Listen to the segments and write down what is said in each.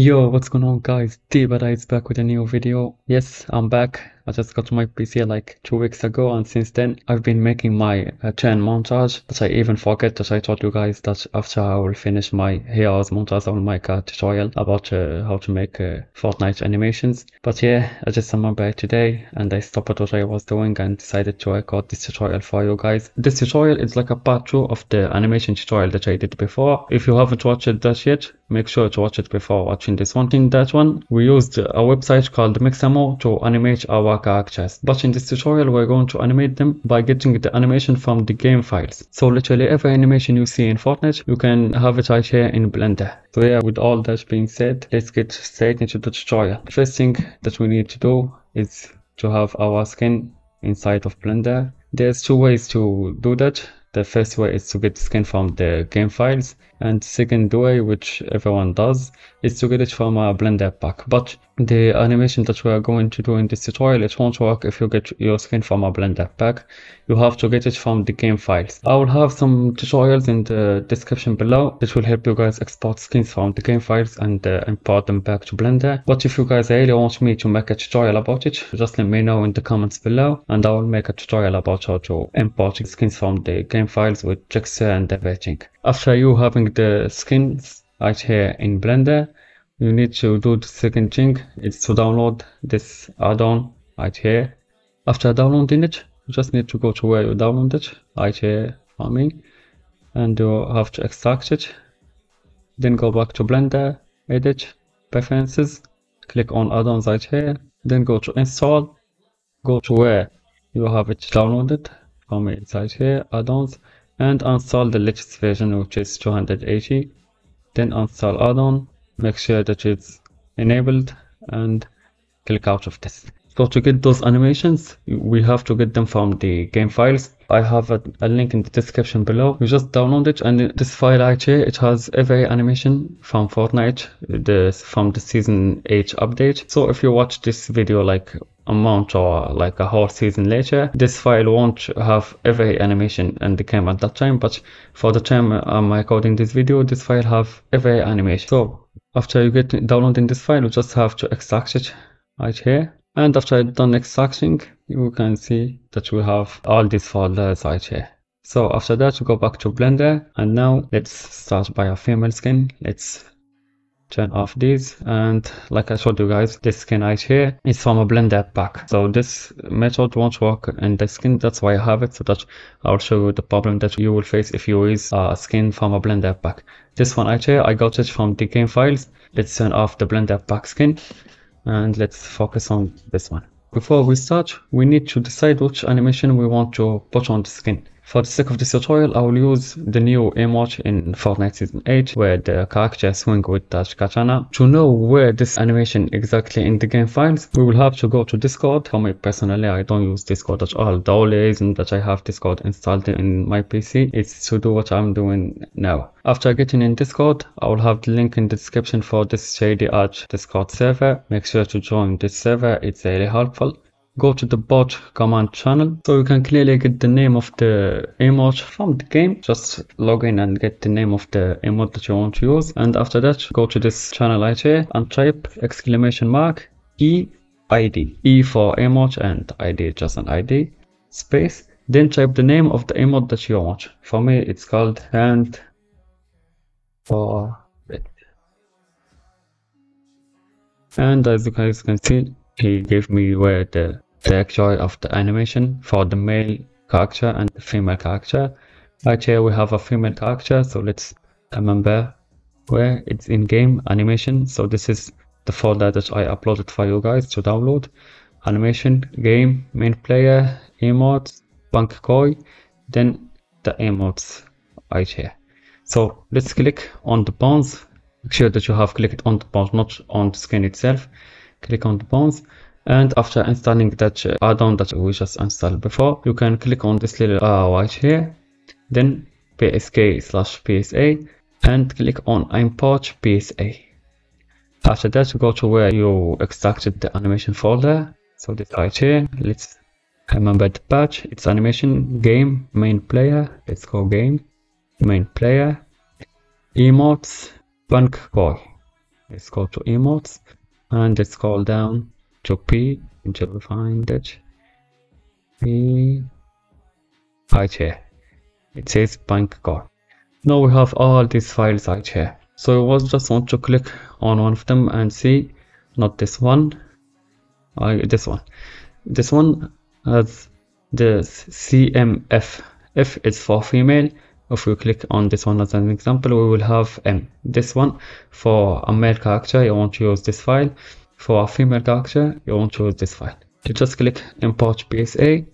Yo, what's going on guys? D. Badr is back with a new video. Yes, I'm back. I just got my PC like two weeks ago and since then I've been making my uh, chain montage but I even forget that I told you guys that after I will finish my heroes montage I will make a tutorial about uh, how to make uh, Fortnite animations. But yeah, I just remember today and I stopped what I was doing and decided to record this tutorial for you guys. This tutorial is like a part 2 of the animation tutorial that I did before. If you haven't watched that yet, make sure to watch it before watching this one. In that one, we used a website called Mixamo to animate our characters. But in this tutorial, we're going to animate them by getting the animation from the game files. So literally every animation you see in Fortnite, you can have it right here in Blender. So yeah, with all that being said, let's get straight into the tutorial. First thing that we need to do is to have our skin inside of Blender. There's two ways to do that. The first way is to get skin from the game files and second way which everyone does is to get it from a blender pack. But the animation that we are going to do in this tutorial it won't work if you get your skin from a blender pack. You have to get it from the game files. I will have some tutorials in the description below. That will help you guys export skins from the game files and uh, import them back to blender. But if you guys really want me to make a tutorial about it just let me know in the comments below and i will make a tutorial about how to import skins from the game files with texture and everything after you having the skins right here in blender you need to do the second thing. Is to download this add-on right here. After downloading it you just need to go to where you download it right here me and you have to extract it. Then go back to blender edit preferences click on add-ons right here. Then go to install go to where you have it downloaded it's right here add-ons and install the latest version which is 280 then install add-on make sure that it's enabled and click out of this so to get those animations we have to get them from the game files. I have a, a, link in the description below. You just download it and this file actually it has every animation from fortnite the from the season 8 update. So if you watch this video like a month or like a whole season later this file won't have every animation in the game at that time but for the time i'm recording this video this file have every animation. So after you get downloading this file you just have to extract it right here and after I've done extracting you can see that we have all these folders right here. So after that we go back to blender and now let's start by a female skin let's turn off these and like I showed you guys this skin right here is from a blender pack. So this method won't work in the skin that's why I have it so that I'll show you the problem that you will face if you use a skin from a blender pack. This one right here I got it from the game files. Let's turn off the blender pack skin and let's focus on this one. Before we start we need to decide which animation we want to put on the skin for the sake of this tutorial, I will use the new emote in Fortnite Season 8 where the character swing with the katana. To know where this animation exactly in the game files, we will have to go to Discord. For me personally, I don't use Discord at all. The only reason that I have Discord installed in my PC is to do what I'm doing now. After getting in Discord, I will have the link in the description for this Shady Arch Discord server. Make sure to join this server, it's really helpful go to the bot command channel. So you can clearly get the name of the emote from the game. Just log in and get the name of the emote that you want to use. And after that go to this channel right here and type exclamation mark e id e for emote and id just an id space. Then type the name of the emote that you want. For me it's called hand for it and as you guys can see he gave me where the trajectory of the animation for the male character and the female character. Right here we have a female character, so let's remember where it's in game animation. So this is the folder that I uploaded for you guys to download. Animation, game, main player, emotes, bank koi, then the emotes right here. So let's click on the bones. Make sure that you have clicked on the bones, not on the skin itself. Click on the bones and after installing that uh, add-on that we just installed before you can click on this little uh, here then psk slash psa and click on import psa after that you go to where you extracted the animation folder. So this right here let's remember the patch. It's animation game main player let's go game main player emotes bank call. Let's go to emotes and let's scroll down to p until we find it p. Right here it says bank card now we have all these files right here so I was just want to click on one of them and see. Not this one. Uh, this one. This one has the cmf f. Is for female. If we click on this one as an example we will have m. This one for a male character you want to use this file for a female character you want to use this file you just click import psa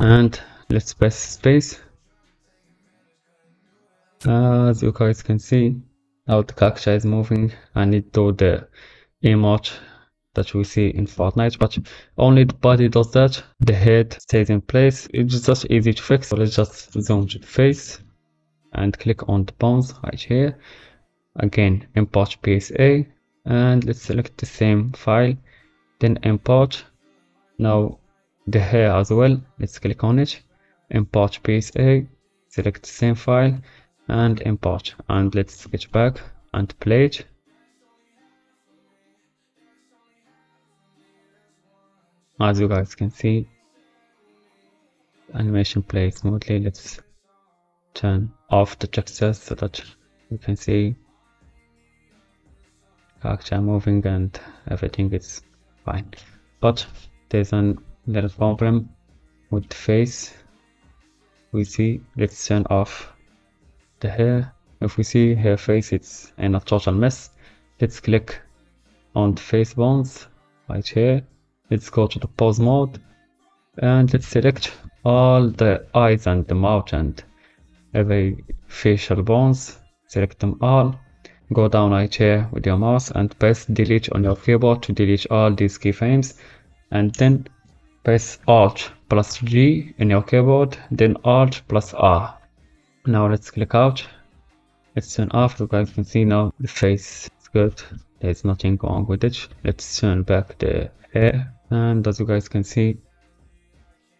and let's press space. As you guys can see how the character is moving. I need to the emote that we see in Fortnite but only the body does that. The head stays in place. It's just easy to fix. So let's just zoom to the face and click on the bones right here. Again import psa and let's select the same file then import. Now the hair as well let's click on it import psa select the same file and import and let's switch back and play it. As you guys can see animation plays smoothly. Let's turn off the textures so that you can see character moving and everything is fine. But there's a little problem with the face. We see let's turn off the hair. If we see her face it's in a total mess. Let's click on the face bones right here. Let's go to the pose mode and let's select all the eyes and the mouth and every facial bones. Select them all go down right here with your mouse and press delete on your keyboard to delete all these keyframes and then press alt plus g in your keyboard then alt plus r. Now let's click out. Let's turn off. You guys can see now the face is good. There's nothing wrong with it. Let's turn back the hair and as you guys can see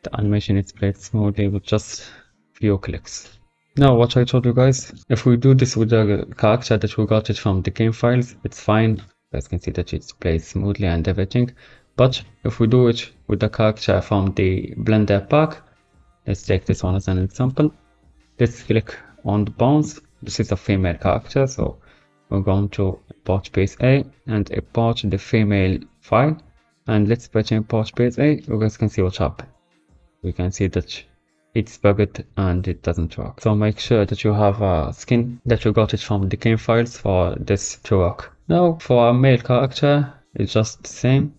the animation is played smoothly with just few clicks now what i told you guys if we do this with the character that we got it from the game files it's fine. You guys can see that it's played smoothly and everything. But if we do it with the character from the blender pack let's take this one as an example. Let's click on the bones this is a female character so we're going to import psa and import the female file. And let's press import psa. You guys can see what's up. we can see that it's bugged and it doesn't work. So make sure that you have a skin that you got it from the game files for this to work. Now for a male character it's just the same.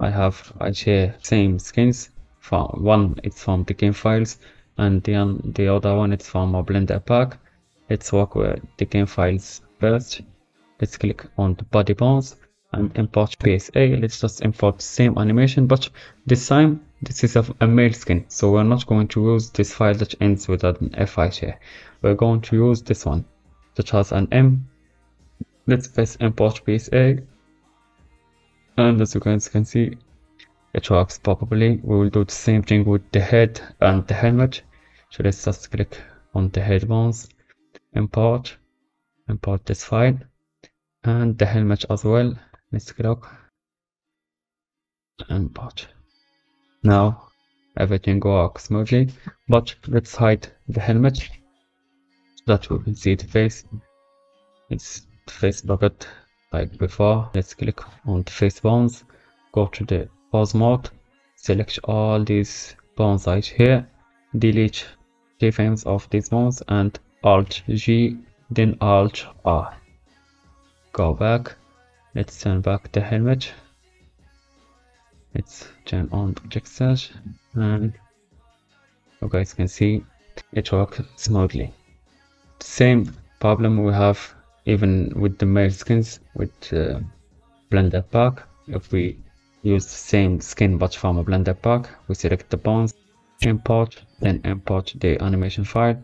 I have actually same skins. From one it's from the game files and the, the other one it's from a blender pack. Let's work with the game files first. Let's click on the body bones and import psa let's just import the same animation but this time this is a, a male skin so we're not going to use this file that ends with an fi here we're going to use this one that has an m. Let's press import psa and as you guys can see it works properly. We will do the same thing with the head and the helmet. So let's just click on the head bones import import this file and the helmet as well. Let's click import now everything works smoothly but let's hide the helmet. So that we can see the face. It's the face bucket like before. Let's click on the face bones go to the pose mode select all these bones right here delete keyframes of these bones and alt G then alt R. Go back. Let's turn back the helmet let's on project search and you guys can see it works smoothly. Same problem we have even with the male skins with uh, blender pack if we use the same skin but from a blender pack we select the bones import then import the animation file.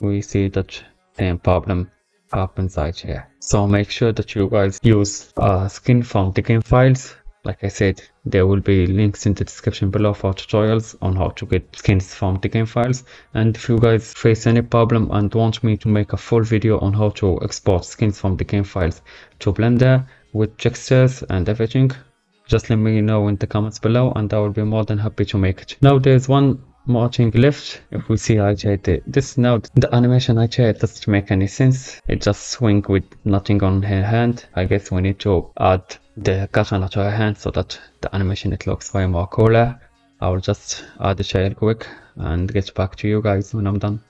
We see that same problem happens right here. So make sure that you guys use a skin from the game files like I said, there will be links in the description below for tutorials on how to get skins from the game files. And if you guys face any problem and want me to make a full video on how to export skins from the game files to Blender with textures and everything, just let me know in the comments below and I will be more than happy to make it. Now there's one more thing left. If we see IJ, this now, the animation IJ doesn't make any sense. It just swing with nothing on her hand. I guess we need to add the katana to her hand so that the animation it looks way more cooler. I will just add the shell quick and get back to you guys when I'm done.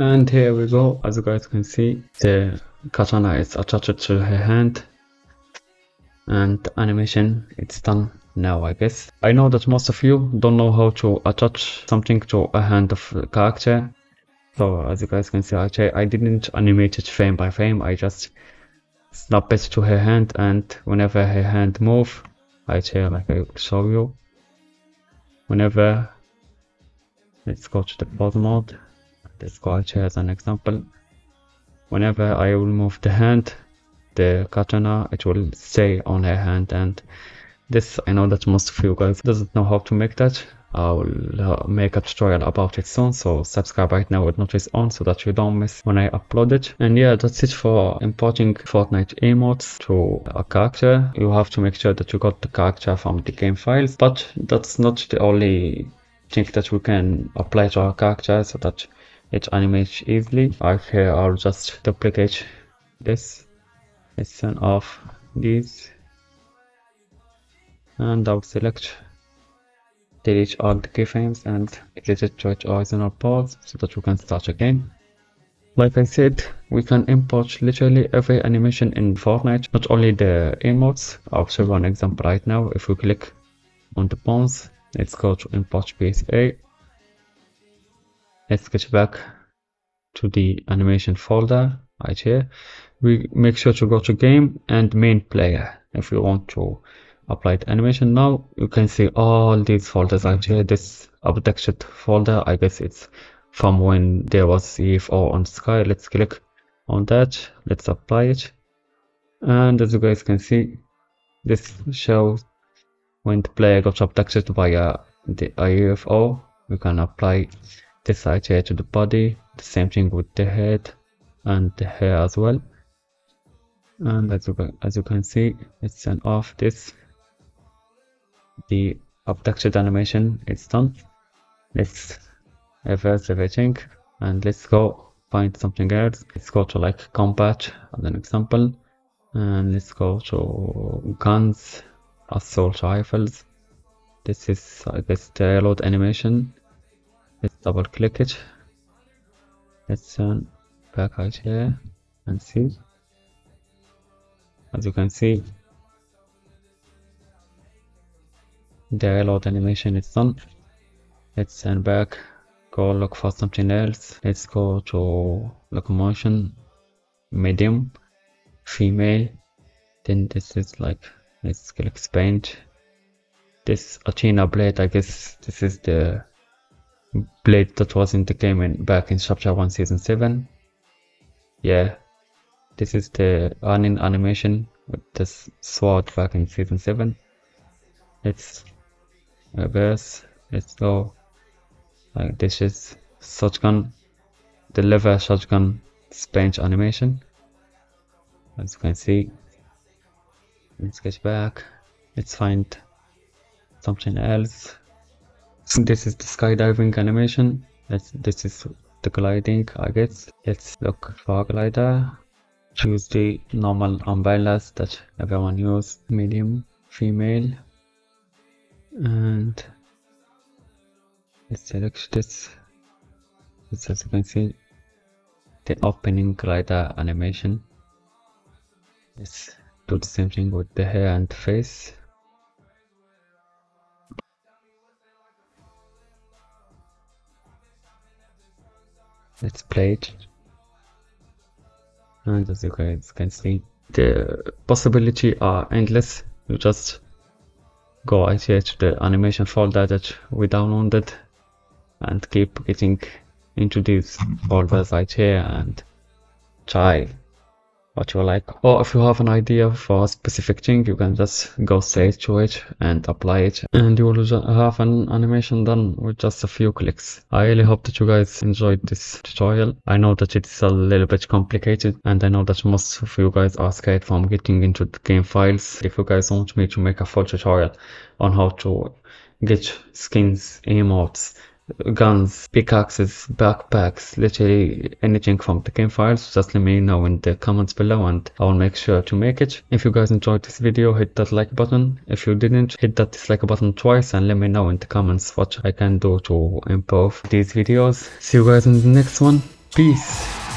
And here we go. As you guys can see the katana is attached to her hand. And animation it's done now I guess. I know that most of you don't know how to attach something to a hand of character. So as you guys can see actually I didn't animate it frame by frame. I just snap it to her hand and whenever her hand move I tell like I show you. Whenever let's go to the pose mode let's as an example. Whenever I will move the hand the katana it will stay on her hand. And this I know that most of you guys doesn't know how to make that. I will uh, make a tutorial about it soon so subscribe right now with notice on so that you don't miss when I upload it. And yeah that's it for importing Fortnite emotes to a character. You have to make sure that you got the character from the game files but that's not the only thing that we can apply to our character so that it animates easily. Here I'll just duplicate this. Turn off these. And I'll select. Delete all the keyframes and it to original pose so that we can start again. Like I said, we can import literally every animation in Fortnite, not only the emotes. I'll show an example right now. If we click on the bones, let's go to import PSA let's get back to the animation folder right here. We make sure to go to game and main player if you want to apply the animation. Now you can see all these folders right here. This updated folder i guess it's from when there was CFO on sky. Let's click on that. Let's apply it. And as you guys can see this shows when the player got abducted via uh, the UFO we can apply the side here to the body the same thing with the head and the hair as well. And as you, as you can see let's turn off this the abducted animation it's done. Let's reverse everything and let's go find something else. Let's go to like combat as an example. And let's go to guns assault rifles. This is i guess the reload animation double click it. Let's turn back out here and see. As you can see the reload animation is done. Let's turn back go look for something else. Let's go to locomotion medium female. Then this is like let's click paint. This Athena blade I guess this is the blade that was in the game in, back in chapter 1 season 7 yeah. This is the running animation with this sword back in season 7 let's reverse let's go like this is shotgun the lever shotgun spanch animation. As you can see let's get back. Let's find something else this is the skydiving animation. Let's, this is the gliding i guess. Let's look for glider. Choose the normal umbrellas that everyone use medium female. And let's select this as you can see the opening glider animation. Let's do the same thing with the hair and face let's play it and as you guys can see the possibility are endless. You just go right here to the animation folder that we downloaded and keep getting into these folders right here and try what you like. Or if you have an idea for a specific thing you can just go straight to it and apply it. And you will have an animation done with just a few clicks. I really hope that you guys enjoyed this tutorial. I know that it's a little bit complicated and i know that most of you guys are scared from getting into the game files. If you guys want me to make a full tutorial on how to get skins emotes guns, pickaxes, backpacks, literally anything from the game files, just let me know in the comments below and I will make sure to make it. If you guys enjoyed this video, hit that like button. If you didn't, hit that dislike button twice and let me know in the comments what I can do to improve these videos. See you guys in the next one. Peace.